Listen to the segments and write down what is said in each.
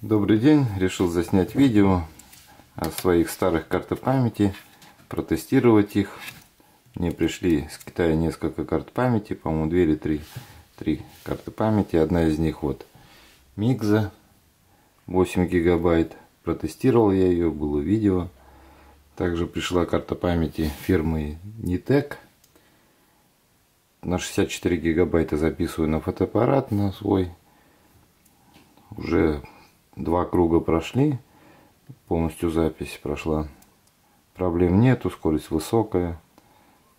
Добрый день, решил заснять видео о своих старых картах памяти, протестировать их. Мне пришли с Китая несколько карт памяти, по-моему, две или три, три карты памяти. Одна из них вот Мигза, 8 гигабайт. Протестировал я ее, было видео. Также пришла карта памяти фирмы Nitec. На 64 гигабайта записываю на фотоаппарат на свой. Уже Два круга прошли, полностью запись прошла. Проблем нету, скорость высокая.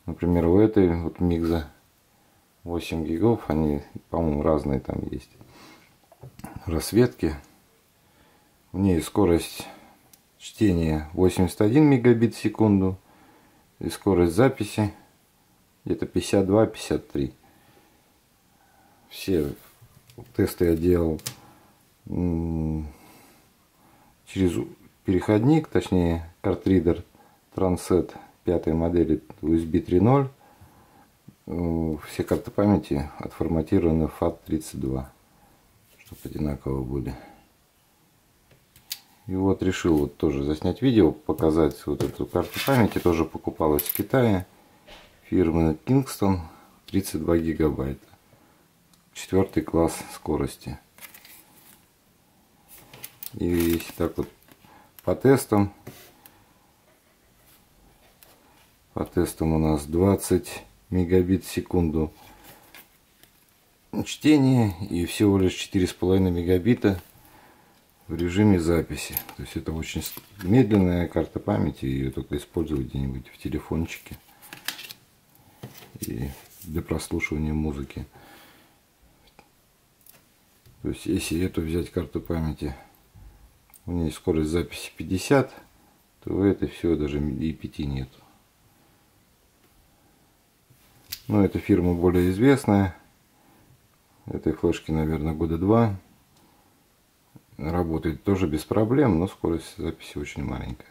Например, у этой вот Мигза 8 гигов, они, по-моему, разные там есть. Рассветки. В ней скорость чтения 81 мегабит в секунду. И скорость записи где-то 52-53. Все тесты я делал через переходник, точнее картридер Transset пятой модели USB 3.0 э, все карты памяти отформатированы FAT32 чтобы одинаково были. И вот решил вот тоже заснять видео показать вот эту карту памяти. Тоже покупалась в Китае. Фирмы Kingston 32 гигабайта. Четвертый класс скорости и если так вот по тестам, по тестам у нас 20 мегабит в секунду чтение и всего лишь 4,5 мегабита в режиме записи. То есть это очень медленная карта памяти, ее только использовать где-нибудь в телефончике и для прослушивания музыки. То есть если эту взять карту памяти у нее скорость записи 50, то у этой всего даже и 5 нет. Но эта фирма более известная. Этой флешки, наверное, года два. Работает тоже без проблем, но скорость записи очень маленькая.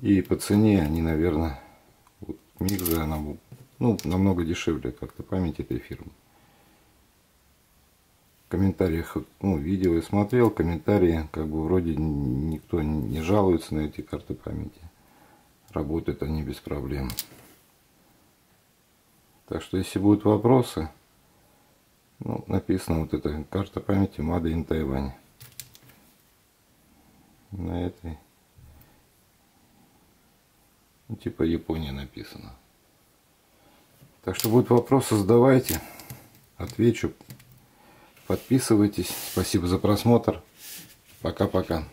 И по цене они, наверное, вот Мигза, она ну, намного дешевле как-то память этой фирмы комментариях, ну, видео я смотрел, комментарии, как бы вроде никто не жалуется на эти карты памяти. Работают они без проблем. Так что, если будут вопросы, ну, написано вот эта карта памяти Made in Taiwan. На этой, ну, типа Япония написано. Так что будут вопросы, задавайте, отвечу. Подписывайтесь. Спасибо за просмотр. Пока-пока.